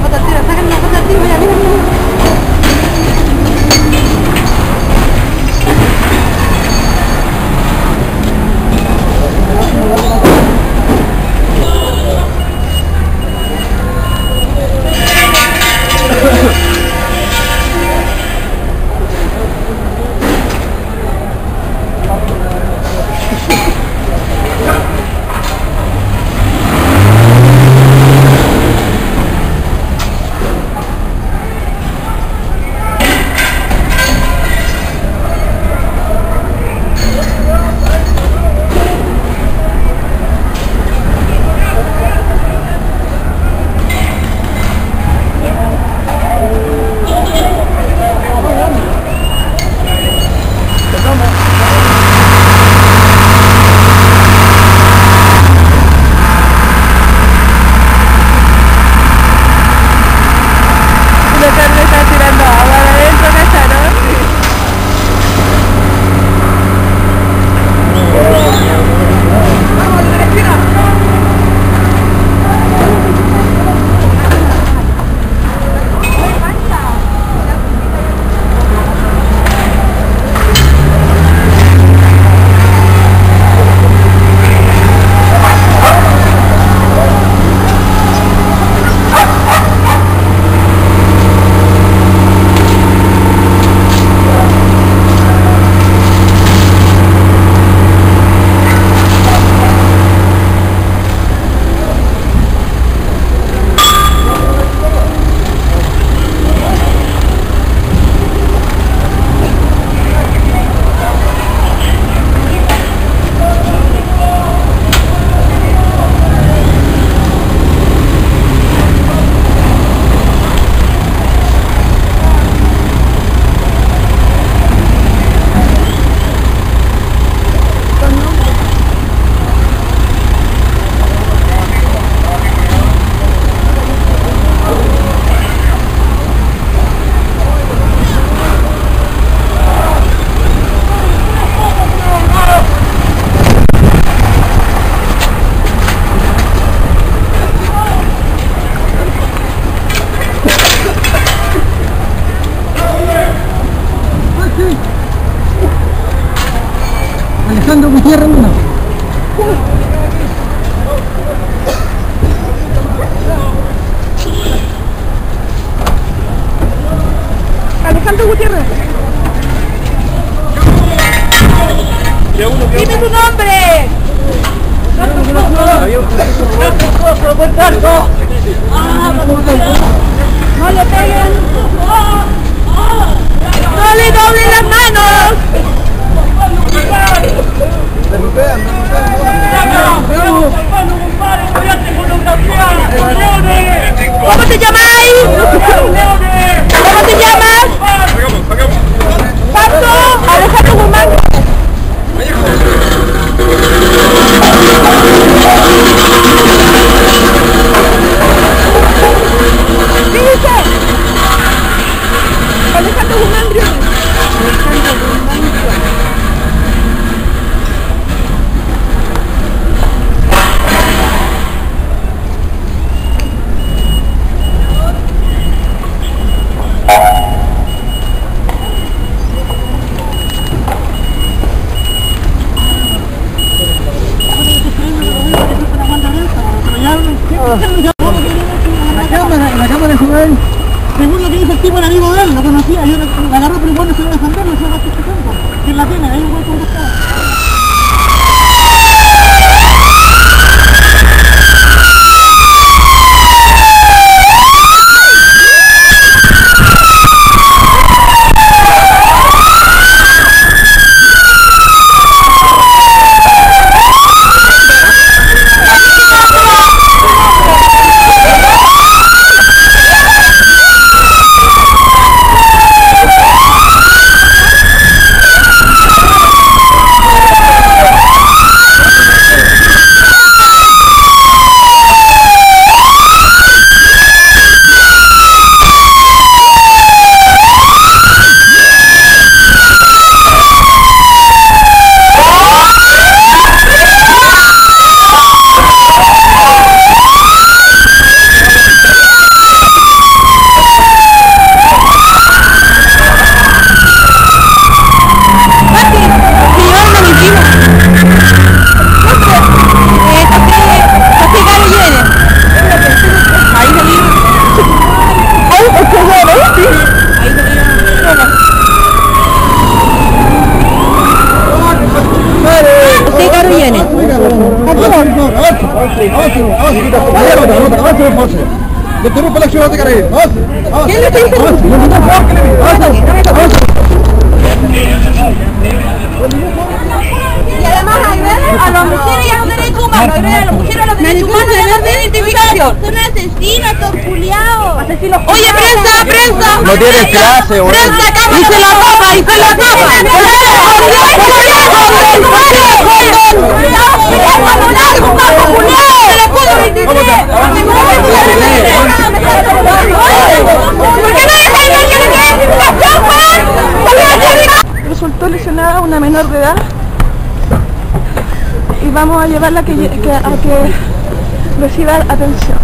不得提了 tira, acá. Alejandro Gutiérrez Alejandro Gutiérrez. Dime tu nombre. No le peguen. No le doblen las manos. Vamos te llamar! La cámara, la cámara joven. Según lo que dice el tipo, el amigo de él, lo conocía, yo la agarré, pero igual no se iba a defender, no se iba a. ¿Quién la tiene? Ahí igual con Y además agreden a las mujeres y a los derechos humanos. Agreden a las mujeres a los derechos humanos y identificación. Son asesinos, son culiados. Oye, prensa, prensa. No tienes clase. Prensa, cámara. Hice la tapa, hice la resultó menor de y vamos a llevarla que, que- a que reciba atención.